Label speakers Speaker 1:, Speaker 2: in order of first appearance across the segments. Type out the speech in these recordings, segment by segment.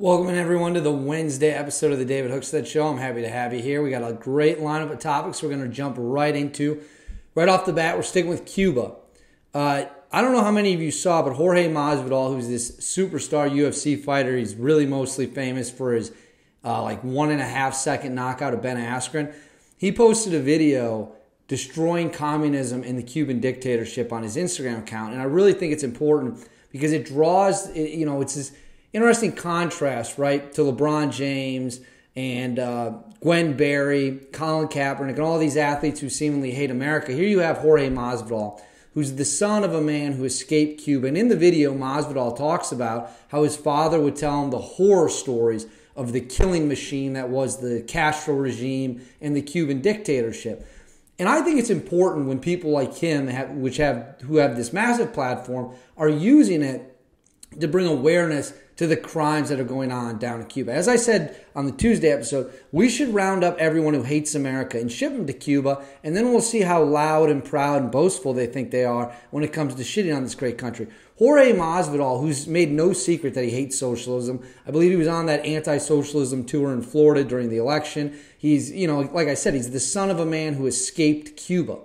Speaker 1: Welcome everyone to the Wednesday episode of the David Hookstead Show. I'm happy to have you here. We got a great lineup of topics we're going to jump right into. Right off the bat, we're sticking with Cuba. Uh, I don't know how many of you saw, but Jorge Masvidal, who's this superstar UFC fighter, he's really mostly famous for his uh, like one and a half second knockout of Ben Askren. He posted a video destroying communism in the Cuban dictatorship on his Instagram account, and I really think it's important because it draws, you know, it's this interesting contrast, right, to LeBron James and uh, Gwen Berry, Colin Kaepernick, and all these athletes who seemingly hate America. Here you have Jorge Masvidal, who's the son of a man who escaped Cuba. And in the video, Masvidal talks about how his father would tell him the horror stories of the killing machine that was the Castro regime and the Cuban dictatorship. And I think it's important when people like him, have, which have who have this massive platform, are using it to bring awareness to the crimes that are going on down in Cuba. As I said on the Tuesday episode, we should round up everyone who hates America and ship them to Cuba, and then we'll see how loud and proud and boastful they think they are when it comes to shitting on this great country. Jorge Masvidal, who's made no secret that he hates socialism, I believe he was on that anti-socialism tour in Florida during the election. He's, you know, like I said, he's the son of a man who escaped Cuba.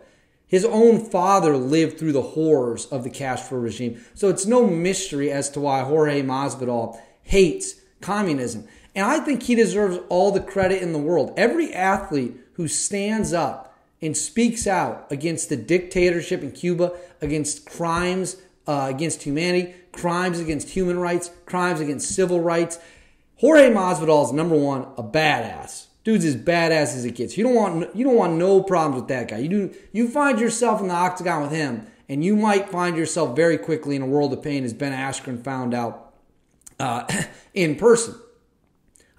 Speaker 1: His own father lived through the horrors of the Castro regime. So it's no mystery as to why Jorge Masvidal hates communism. And I think he deserves all the credit in the world. Every athlete who stands up and speaks out against the dictatorship in Cuba, against crimes uh, against humanity, crimes against human rights, crimes against civil rights. Jorge Masvidal is number one, a badass. Dude's as badass as it gets. You don't want you don't want no problems with that guy. You do you find yourself in the octagon with him, and you might find yourself very quickly in a world of pain, as Ben Askren found out uh, in person.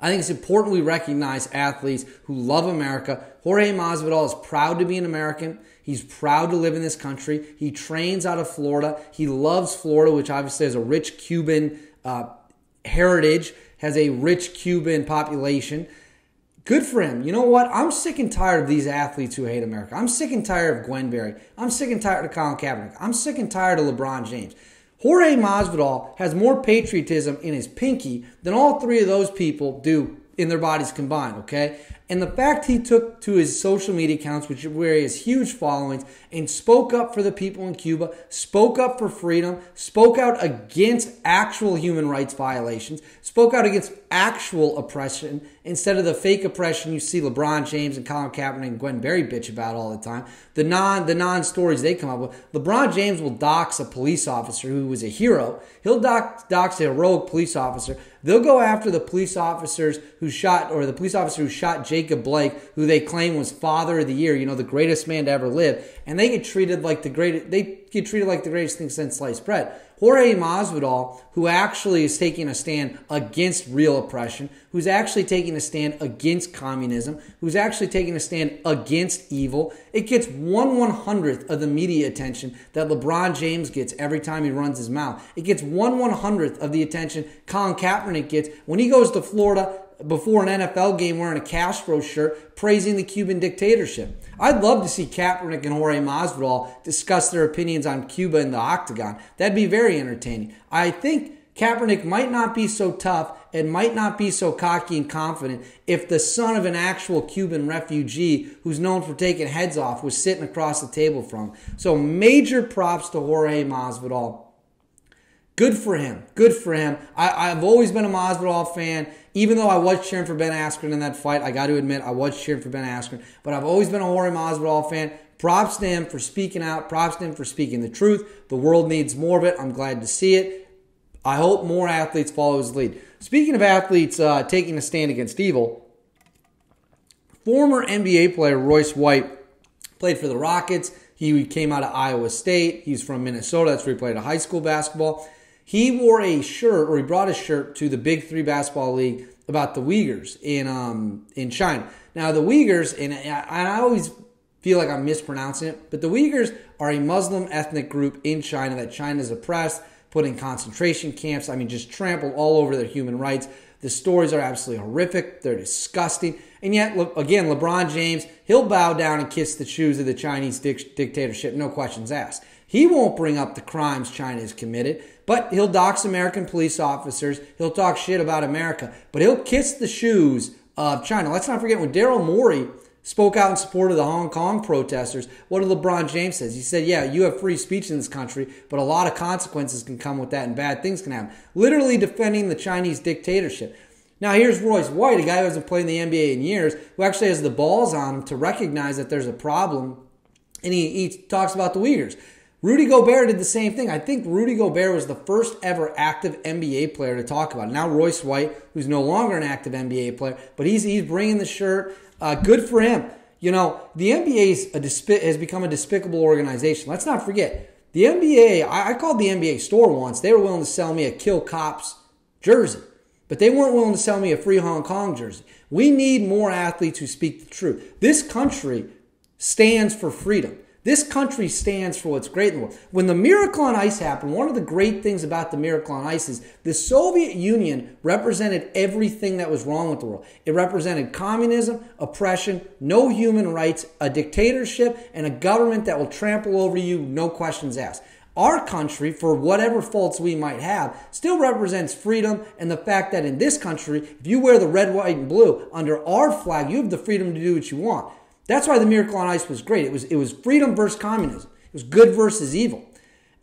Speaker 1: I think it's important we recognize athletes who love America. Jorge Masvidal is proud to be an American. He's proud to live in this country. He trains out of Florida. He loves Florida, which obviously has a rich Cuban uh, heritage, has a rich Cuban population. Good for him. You know what? I'm sick and tired of these athletes who hate America. I'm sick and tired of Gwen Berry. I'm sick and tired of Colin Kaepernick. I'm sick and tired of LeBron James. Jorge Masvidal has more patriotism in his pinky than all three of those people do in their bodies combined, okay? And the fact he took to his social media accounts, which where he has huge followings, and spoke up for the people in Cuba, spoke up for freedom, spoke out against actual human rights violations, spoke out against actual oppression instead of the fake oppression you see LeBron James and Colin Kaepernick and Gwen Berry bitch about all the time. The non the non stories they come up with. LeBron James will dox a police officer who was a hero. He'll dox, dox a heroic police officer. They'll go after the police officers who shot or the police officer who shot Jacob Blake, who they claim was father of the year, you know, the greatest man to ever live, and they get treated like the greatest they get treated like the greatest thing since sliced bread. Jorge Masvidal, who actually is taking a stand against real oppression, who's actually taking a stand against communism, who's actually taking a stand against evil, it gets one one hundredth of the media attention that LeBron James gets every time he runs his mouth. It gets one one hundredth of the attention Colin Kaepernick gets when he goes to Florida before an NFL game wearing a Castro shirt praising the Cuban dictatorship. I'd love to see Kaepernick and Jorge Masvidal discuss their opinions on Cuba in the octagon. That'd be very entertaining. I think Kaepernick might not be so tough and might not be so cocky and confident if the son of an actual Cuban refugee who's known for taking heads off was sitting across the table from him. So major props to Jorge Masvidal. Good for him. Good for him. I, have always been a Masvidal fan. Even though I was cheering for Ben Askren in that fight, I got to admit I was cheering for Ben Askren. But I've always been a Jorge Masvidal fan. Props to him for speaking out. Props to him for speaking the truth. The world needs more of it. I'm glad to see it. I hope more athletes follow his lead. Speaking of athletes uh, taking a stand against evil, former NBA player Royce White played for the Rockets. He came out of Iowa State. He's from Minnesota. That's where he played high school basketball. He wore a shirt, or he brought a shirt to the Big Three basketball league about the Uyghurs in um, in China. Now the Uyghurs, and I, I always feel like I'm mispronouncing it, but the Uyghurs are a Muslim ethnic group in China that China's oppressed, put in concentration camps. I mean, just trampled all over their human rights. The stories are absolutely horrific. They're disgusting. And yet, again, LeBron James, he'll bow down and kiss the shoes of the Chinese dictatorship, no questions asked. He won't bring up the crimes China has committed, but he'll dox American police officers. He'll talk shit about America, but he'll kiss the shoes of China. Let's not forget when Daryl Morey spoke out in support of the Hong Kong protesters. What did LeBron James says? He said, "Yeah, you have free speech in this country, but a lot of consequences can come with that, and bad things can happen." Literally defending the Chinese dictatorship. Now here's Royce White, a guy who hasn't played in the NBA in years, who actually has the balls on him to recognize that there's a problem, and he, he talks about the Uyghurs. Rudy Gobert did the same thing. I think Rudy Gobert was the first ever active NBA player to talk about. Now Royce White, who's no longer an active NBA player, but he's he's bringing the shirt. Uh, good for him. You know, the NBA despi- has become a despicable organization. Let's not forget, the NBA, I, I called the NBA store once. They were willing to sell me a Kill Cops jersey, but they weren't willing to sell me a Free Hong Kong jersey. We need more athletes who speak the truth. This country stands for freedom. This country stands for what's great in the world. When the Miracle on Ice happened, one of the great things about the Miracle on Ice is the Soviet Union represented everything that was wrong with the world. It represented communism, oppression, no human rights, a dictatorship, and a government that will trample over you, no questions asked. Our country, for whatever faults we might have, still represents freedom and the fact that in this country, if you wear the red, white, and blue under our flag, you have the freedom to do what you want. That's why the Miracle on Ice was great. It was it was freedom versus communism. It was good versus evil.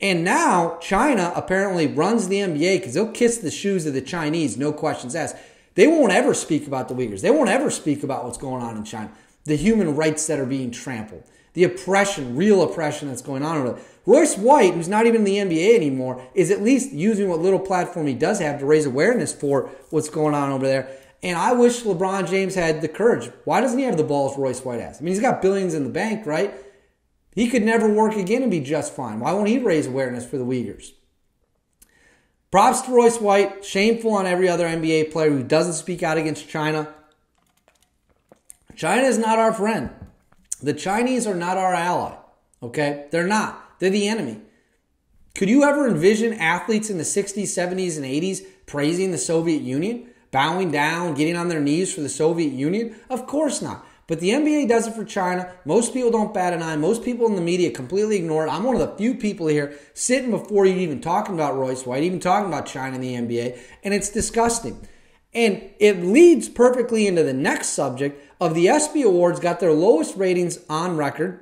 Speaker 1: And now China apparently runs the NBA because they'll kiss the shoes of the Chinese, no questions asked. They won't ever speak about the Uyghurs. They won't ever speak about what's going on in China, the human rights that are being trampled, the oppression, real oppression that's going on over there. Royce White, who's not even in the NBA anymore, is at least using what little platform he does have to raise awareness for what's going on over there. And I wish LeBron James had the courage. Why doesn't he have the balls Royce White has? I mean, he's got billions in the bank, right? He could never work again and be just fine. Why won't he raise awareness for the Uyghurs? Props to Royce White. Shameful on every other NBA player who doesn't speak out against China. China is not our friend. The Chinese are not our ally. Okay? They're not. They're the enemy. Could you ever envision athletes in the 60s, 70s, and 80s praising the Soviet Union? Bowing down, getting on their knees for the Soviet Union? Of course not. But the NBA does it for China. Most people don't bat an eye. Most people in the media completely ignore it. I'm one of the few people here sitting before you even talking about Royce White, even talking about China in the NBA, and it's disgusting. And it leads perfectly into the next subject of the ESPY Awards got their lowest ratings on record,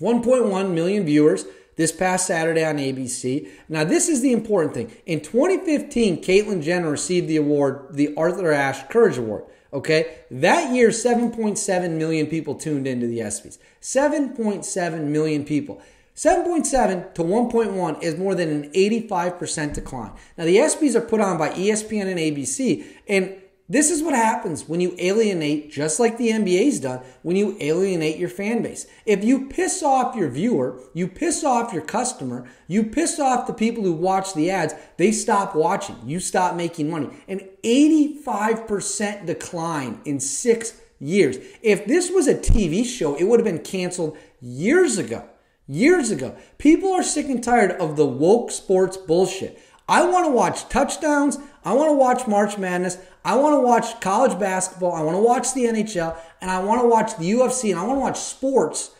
Speaker 1: 1.1 million viewers this past Saturday on ABC. Now, this is the important thing. In 2015, Caitlyn Jenner received the award, the Arthur Ashe Courage Award. Okay, that year, 7.7 million people tuned into the ESPYS. 7.7 million people. 7.7 to 1.1 is more than an 85% decline. Now, the ESPYs are put on by ESPN and ABC, and this is what happens when you alienate, just like the NBA's done, when you alienate your fan base. If you piss off your viewer, you piss off your customer, you piss off the people who watch the ads, they stop watching. You stop making money. An 85% decline in six years. If this was a TV show, it would have been canceled years ago. Years ago. People are sick and tired of the woke sports bullshit. I want to watch touchdowns. I want to watch March Madness. I want to watch college basketball. I want to watch the NHL. And I want to watch the UFC. And I want to watch sports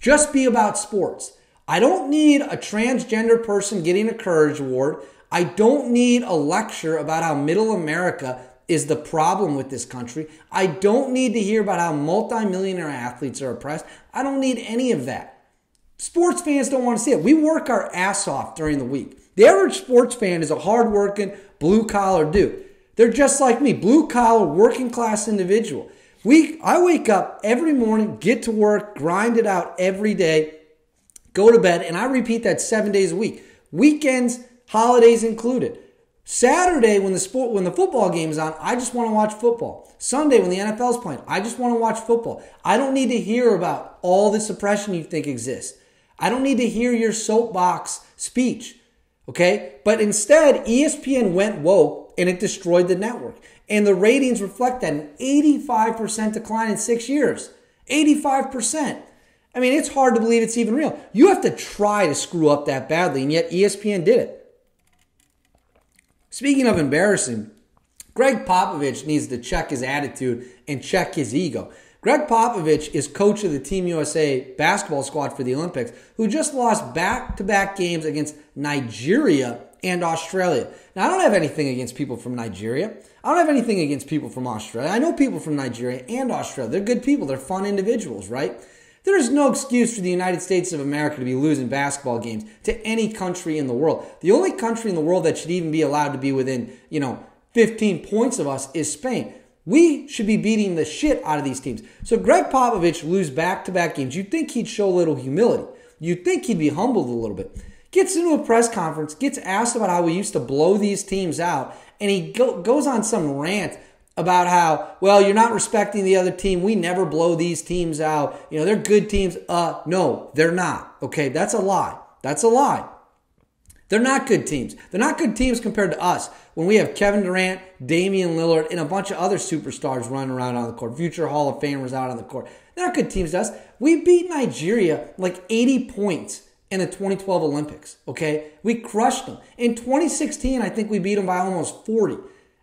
Speaker 1: just be about sports. I don't need a transgender person getting a Courage Award. I don't need a lecture about how middle America is the problem with this country. I don't need to hear about how multimillionaire athletes are oppressed. I don't need any of that. Sports fans don't want to see it. We work our ass off during the week. The average sports fan is a hardworking, blue collar dude. They're just like me, blue collar, working class individual. We, I wake up every morning, get to work, grind it out every day, go to bed, and I repeat that seven days a week. Weekends, holidays included. Saturday, when the sport, when the football game is on, I just want to watch football. Sunday, when the NFL's playing, I just want to watch football. I don't need to hear about all the suppression you think exists. I don't need to hear your soapbox speech. Okay? But instead, ESPN went woke and it destroyed the network. And the ratings reflect that an 85% decline in six years. 85%. I mean, it's hard to believe it's even real. You have to try to screw up that badly, and yet ESPN did it. Speaking of embarrassing, Gregg Popovich needs to check his attitude and check his ego Gregg Popovich is coach of the Team USA basketball squad for the Olympics, who just lost back to back games against Nigeria and Australia. Now, I don't have anything against people from Nigeria. I don't have anything against people from Australia. I know people from Nigeria and Australia. They're good people, they're fun individuals, right? There is no excuse for the United States of America to be losing basketball games to any country in the world. The only country in the world that should even be allowed to be within, you know, 15 points of us is Spain. We should be beating the shit out of these teams. So Gregg Popovich lose back-to-back games. You'd think he'd show a little humility. You'd think he'd be humbled a little bit. Gets into a press conference, gets asked about how we used to blow these teams out, and he go, goes on some rant about how, well, you're not respecting the other team. We never blow these teams out. You know, they're good teams. Uh, no, they're not. Okay, that's a lie. That's a lie. They're not good teams. They're not good teams compared to us when we have Kevin Durant, Damian Lillard, and a bunch of other superstars running around on the court, future Hall of Famers out on the court. They're not good teams to us. We beat Nigeria like 80 points in the 2012 Olympics, okay? We crushed them. In 2016, I think we beat them by almost 40.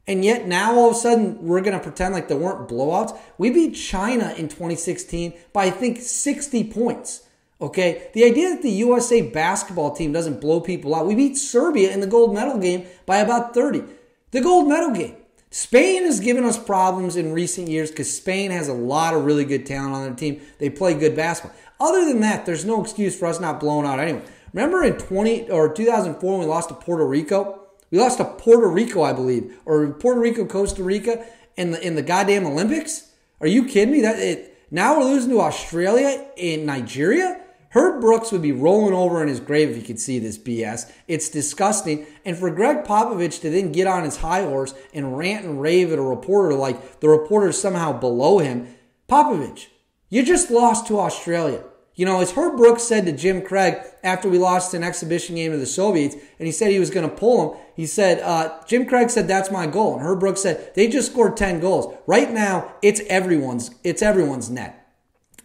Speaker 1: And yet now all of a sudden we're going to pretend like there weren't blowouts. We beat China in 2016 by I think 60 points. Okay, the idea that the USA basketball team doesn't blow people out. We beat Serbia in the gold medal game by about 30. The gold medal game. Spain has given us problems in recent years because Spain has a lot of really good talent on their team. They play good basketball. Other than that, there's no excuse for us not blowing out anyone. Remember in 20 or 2004 when we lost to Puerto Rico? We lost to Puerto Rico, I believe, or Puerto Rico, Costa Rica in the in the goddamn Olympics. Are you kidding me? That it, now we're losing to Australia in Nigeria. Herb Brooks would be rolling over in his grave if he could see this BS. It's disgusting. And for Gregg Popovich to then get on his high horse and rant and rave at a reporter like the reporter's somehow below him, Popovich, you just lost to Australia. You know, as Herb Brooks said to Jim Craig after we lost an exhibition game to the Soviets, and he said he was going to pull him, he said, uh, Jim Craig said, that's my goal. And Herb Brooks said, they just scored 10 goals. Right now, it's everyone's, it's everyone's net.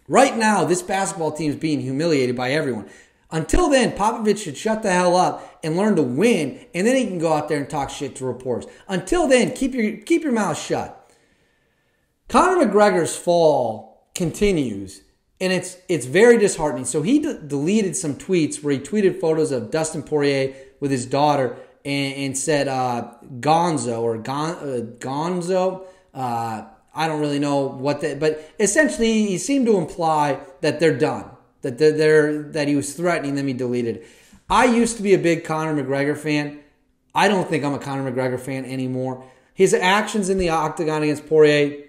Speaker 1: Right now, this basketball team is being humiliated by everyone. Until then, Popovich should shut the hell up and learn to win, and then he can go out there and talk shit to reporters. Until then, keep your keep your mouth shut. Conor McGregor's fall continues and it's it's very disheartening. So he d- deleted some tweets where he tweeted photos of Dustin Poirier with his daughter and, and said uh, Gonzo or Gon, uh, Gonzo. Uh, I don't really know what that, but essentially he seemed to imply that they're done, that they're, they're that he was threatening them. He deleted. I used to be a big Conor McGregor fan. I don't think I'm a Conor McGregor fan anymore. His actions in the octagon against Poirier,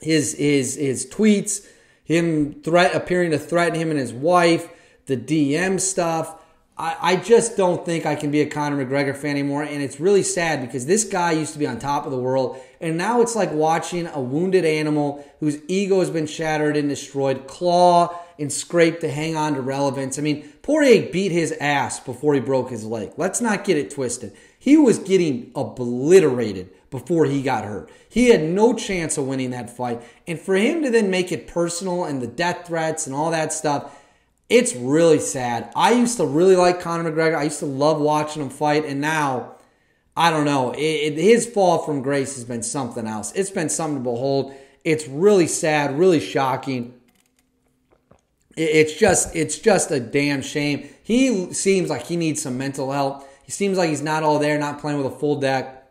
Speaker 1: his his his tweets him threat appearing to threaten him and his wife, the DM stuff. I, I just don't think I can be a Conor McGregor fan anymore. And it's really sad because this guy used to be on top of the world. And now it's like watching a wounded animal whose ego has been shattered and destroyed, claw and scrape to hang on to relevance. I mean, Poirier beat his ass before he broke his leg. Let's not get it twisted. He was getting obliterated before he got hurt. He had no chance of winning that fight. And for him to then make it personal and the death threats and all that stuff, it's really sad. I used to really like Conor McGregor. I used to love watching him fight. And now, I don't know. It, it, his fall from grace has been something else. It's been something to behold. It's really sad, really shocking. It, it's just, it's just a damn shame. He seems like he needs some mental help. He seems like he's not all there, not playing with a full deck.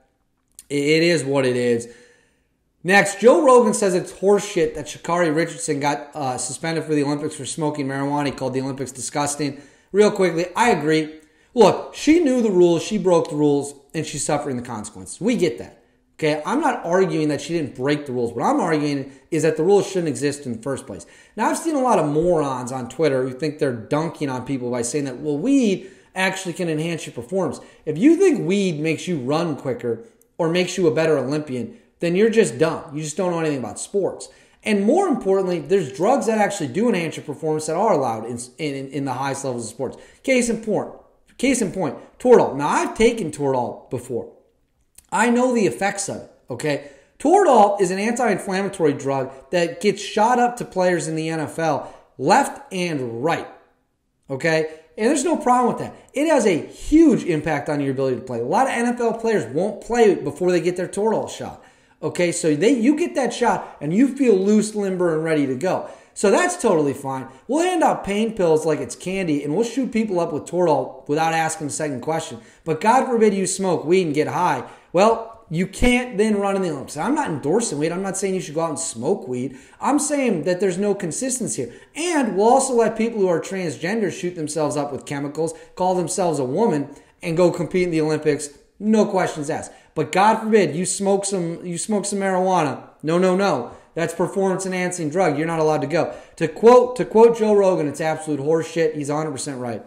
Speaker 1: It is what it is. Next, Joe Rogan says it's horseshit that Sha'Carri Richardson got uh, suspended for the Olympics for smoking marijuana. He called the Olympics disgusting. Real quickly, I agree. Look, she knew the rules, she broke the rules, and she's suffering the consequences. We get that. Okay, I'm not arguing that she didn't break the rules. What I'm arguing is that the rules shouldn't exist in the first place. Now, I've seen a lot of morons on Twitter who think they're dunking on people by saying that, well, weed actually can enhance your performance. If you think weed makes you run quicker, or makes you a better Olympian, then you're just dumb. You just don't know anything about sports. And more importantly, there's drugs that actually do enhance your performance that are allowed in, in, in the highest levels of sports. Case in point, case in point, Toradol. Now I've taken Toradol before. I know the effects of it. Okay, Toradol is an anti-inflammatory drug that gets shot up to players in the NFL left and right. Okay, and there's no problem with that. It has a huge impact on your ability to play. A lot of NFL players won't play before they get their Toradol shot. Okay, so they you get that shot and you feel loose, limber, and ready to go. So that's totally fine. We'll hand out pain pills like it's candy and we'll shoot people up with Toradol without asking a second question. But God forbid you smoke weed and get high. Well, you can't then run in the Olympics. I'm not endorsing weed. I'm not saying you should go out and smoke weed. I'm saying that there's no consistency here. And we'll also let people who are transgender shoot themselves up with chemicals, call themselves a woman, and go compete in the Olympics. No questions asked. But God forbid you smoke some you smoke some marijuana. No, no, no. That's performance enhancing drug. You're not allowed to go. To quote to quote Joe Rogan, it's absolute horseshit. He's 100% right.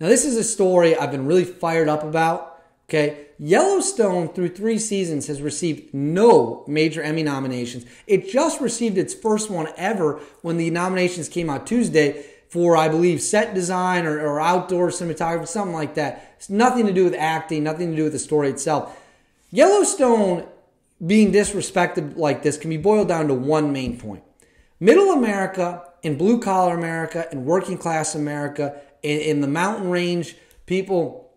Speaker 1: Now this is a story I've been really fired up about. Okay, Yellowstone through three seasons has received no major Emmy nominations. It just received its first one ever when the nominations came out Tuesday for, I believe, set design or, or outdoor cinematography, something like that. It's nothing to do with acting, nothing to do with the story itself. Yellowstone being disrespected like this can be boiled down to one main point. Middle America and blue collar America and working class America in, in the mountain range people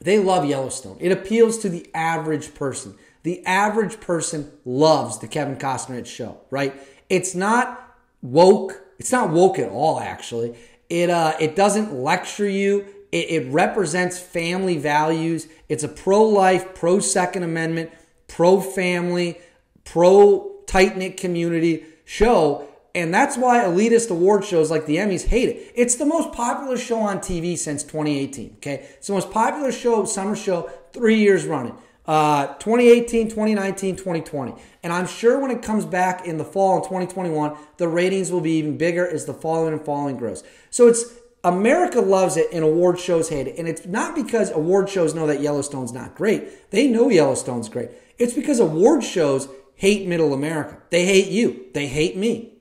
Speaker 1: they love Yellowstone. It appeals to the average person. The average person loves the Kevin Costner show, right? It's not woke. It's not woke at all, actually. It uh, it doesn't lecture you. It, it represents family values. It's a pro-life, pro-Second Amendment, pro-family, pro-tight knit community show and that's why elitist award shows like the Emmys hate it. It's the most popular show on TV since 2018. Okay. It's the most popular show, summer show, three years running. Uh, 2018, 2019, 2020. And I'm sure when it comes back in the fall in 2021, the ratings will be even bigger as the following and following grows. So it's America loves it and award shows hate it. And it's not because award shows know that Yellowstone's not great. They know Yellowstone's great. It's because award shows hate middle America. They hate you. They hate me.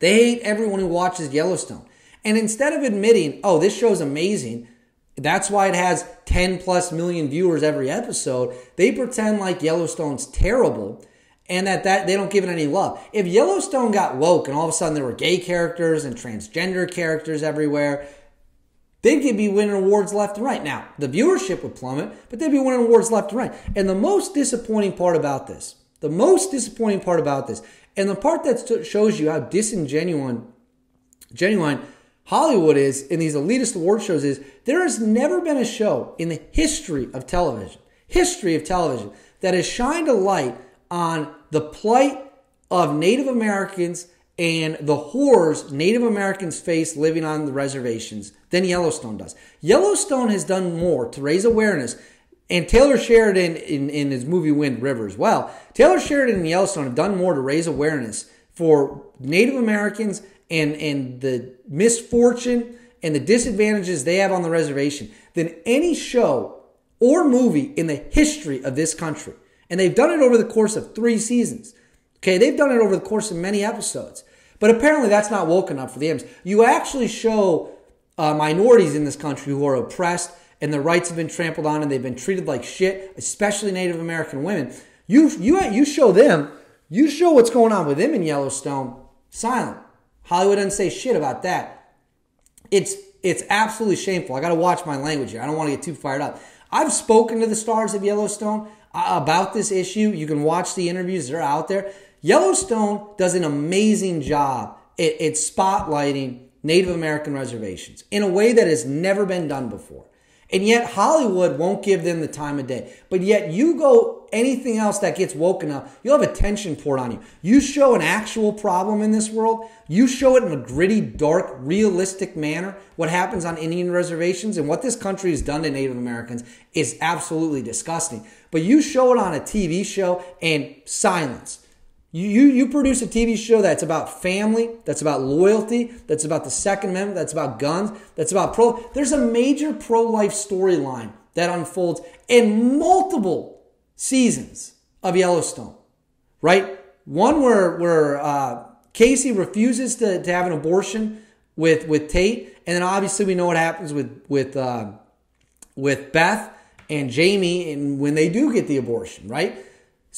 Speaker 1: They hate everyone who watches Yellowstone. And instead of admitting, oh, this show's amazing, that's why it has 10 plus million viewers every episode, they pretend like Yellowstone's terrible and that, that they don't give it any love. If Yellowstone got woke and all of a sudden there were gay characters and transgender characters everywhere, they'd be winning awards left and right. Now, the viewership would plummet, but they'd be winning awards left and right. And the most disappointing part about this, the most disappointing part about this and the part that shows you how disingenuine genuine Hollywood is in these elitist award shows is there has never been a show in the history of television, history of television, that has shined a light on the plight of Native Americans and the horrors Native Americans face living on the reservations than Yellowstone does. Yellowstone has done more to raise awareness and Taylor Sheridan in, in his movie Wind River as well. Taylor Sheridan and Yellowstone have done more to raise awareness for Native Americans and, and the misfortune and the disadvantages they have on the reservation than any show or movie in the history of this country. And they've done it over the course of three seasons. Okay, they've done it over the course of many episodes. But apparently that's not woke enough for the Emmys. You actually show uh, minorities in this country who are oppressed and their rights have been trampled on and they've been treated like shit, especially Native American women. You you you show them, you show what's going on with them in Yellowstone. Silent. Hollywood doesn't say shit about that. It's it's absolutely shameful. I got to watch my language here. I don't want to get too fired up. I've spoken to the stars of Yellowstone uh, about this issue. You can watch the interviews; they're out there. Yellowstone does an amazing job at, at spotlighting Native American reservations in a way that has never been done before. And yet Hollywood won't give them the time of day. But yet you go anything else that gets woken up, you'll have attention poured on you. You show an actual problem in this world, you show it in a gritty, dark, realistic manner, what happens on Indian reservations and what this country has done to Native Americans is absolutely disgusting. But you show it on a TV show and silence. You, you, produce a TV show that's about family, that's about loyalty, that's about the Second Amendment, that's about guns, that's about pro. There's a major pro life storyline that unfolds in multiple seasons of Yellowstone, right? One where, where uh, Casey refuses to, to have an abortion with, with Tate, and then obviously we know what happens with, with, uh, with Beth and Jamie and when they do get the abortion, right?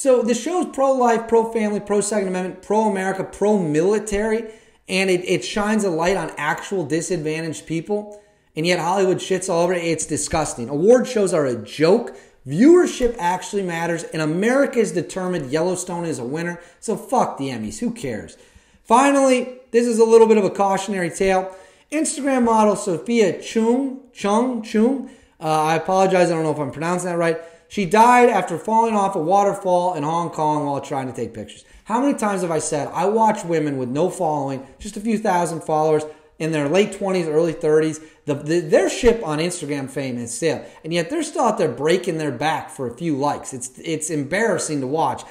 Speaker 1: So the show is pro life, pro family, pro Second Amendment, pro America, pro military, and it, it shines a light on actual disadvantaged people. And yet Hollywood shits all over it. It's disgusting. Award shows are a joke. Viewership actually matters, and America is determined Yellowstone is a winner. So fuck the Emmys. Who cares? Finally, this is a little bit of a cautionary tale. Instagram model Sofia Cheung, Chung, Chung, uh, I apologize, I don't know if I'm pronouncing that right. She died after falling off a waterfall in Hong Kong while trying to take pictures. How many times have I said I watch women with no following, just a few thousand followers, in their late 20s, early 30s. The, the, their ship on Instagram fame has sailed, and yet they're still out there breaking their back for a few likes. It's it's embarrassing to watch.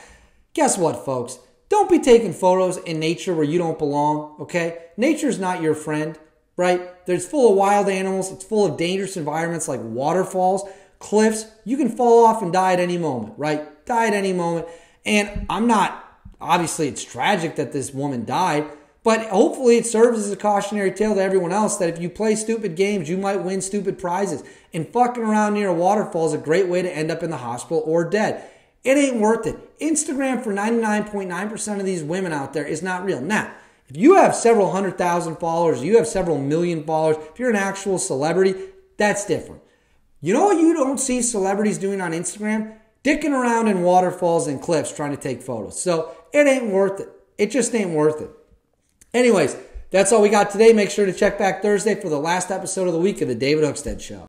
Speaker 1: Guess what, folks? Don't be taking photos in nature where you don't belong. Okay, nature's not your friend, right? There's full of wild animals. It's full of dangerous environments like waterfalls, cliffs. You can fall off and die at any moment, right? Die at any moment. And I'm not. Obviously, it's tragic that this woman died. But hopefully, it serves as a cautionary tale to everyone else that if you play stupid games, you might win stupid prizes. And fucking around near a waterfall is a great way to end up in the hospital or dead. It ain't worth it. Instagram for 99.9% of these women out there is not real. Now, if you have several hundred thousand followers, you have several million followers, if you're an actual celebrity, that's different. You know what you don't see celebrities doing on Instagram? Dicking around in waterfalls and cliffs trying to take photos. So it ain't worth it. It just ain't worth it. Anyways, that's all we got today. Make sure to check back Thursday for the last episode of the week of the David Hookstead Show.